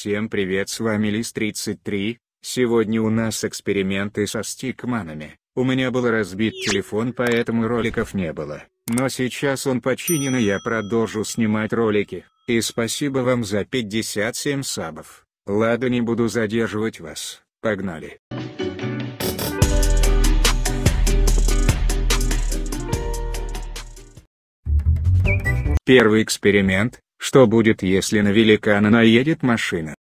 Всем привет с вами Лис 33, сегодня у нас эксперименты со стикманами. У меня был разбит телефон поэтому роликов не было, но сейчас он починен и я продолжу снимать ролики. И спасибо вам за 57 сабов. Ладно не буду задерживать вас, погнали. Первый эксперимент, что будет если на великана наедет машина?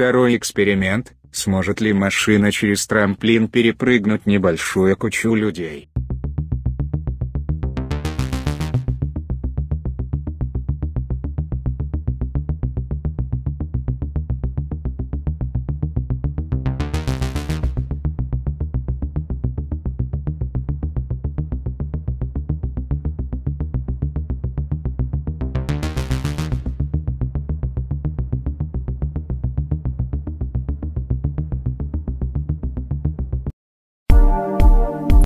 Второй эксперимент, сможет ли машина через трамплин перепрыгнуть небольшую кучу людей.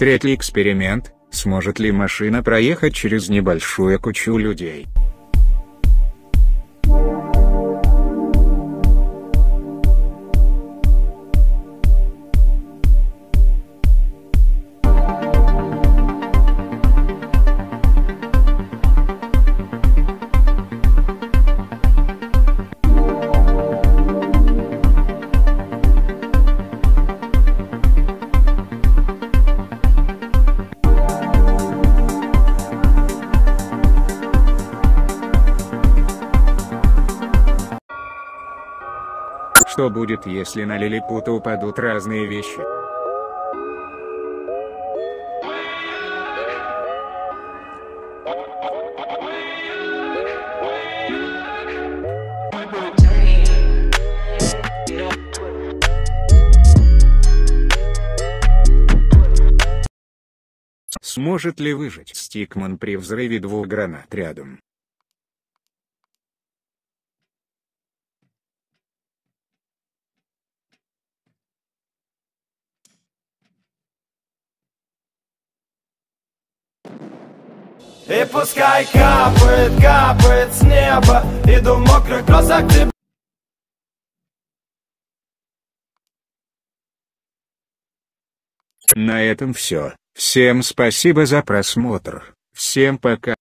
Третий эксперимент, сможет ли машина проехать через небольшую кучу людей. Что будет если на лилипута упадут разные вещи? Сможет ли выжить Стикман при взрыве двух гранат рядом? И пускай капает, капает с неба Иду мокрых кроссах тебе На этом все. Всем спасибо за просмотр. Всем пока.